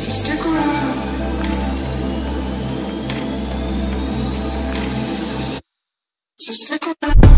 So stick around. So stick around.